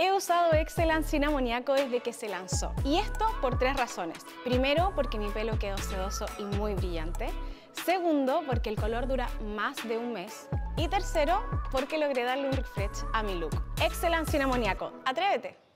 He usado Excellence sin amoníaco desde que se lanzó y esto por tres razones. Primero, porque mi pelo quedó sedoso y muy brillante. Segundo, porque el color dura más de un mes. Y tercero, porque logré darle un refresh a mi look. Excellence sin amoníaco. ¡Atrévete!